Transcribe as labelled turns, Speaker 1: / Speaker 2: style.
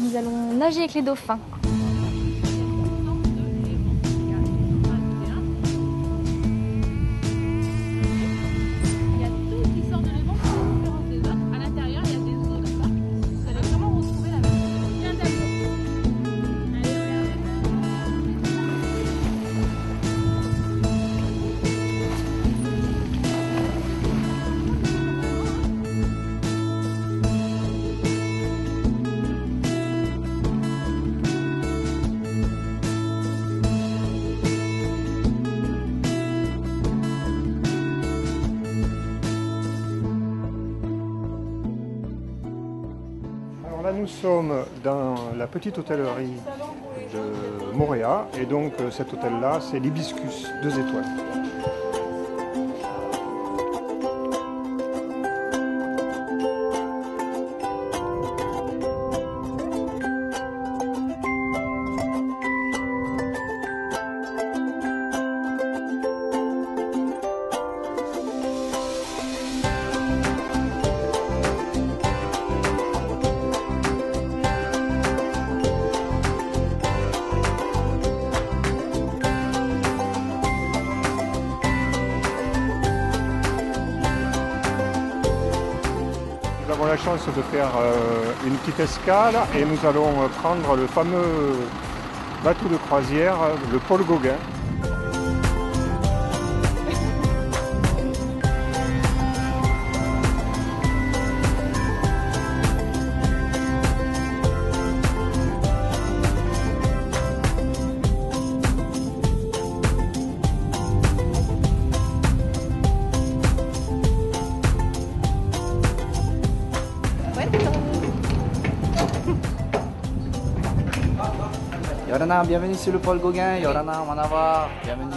Speaker 1: Nous allons nager avec les dauphins.
Speaker 2: Là, nous sommes dans la petite hôtellerie de Moréa. Et donc, euh, cet hôtel-là, c'est l'Hibiscus, deux étoiles. Avons la chance de faire euh, une petite escale et nous allons euh, prendre le fameux bateau de croisière, le Paul Gauguin.
Speaker 3: Gauguin. Yorana, on va en avoir. Bienvenue.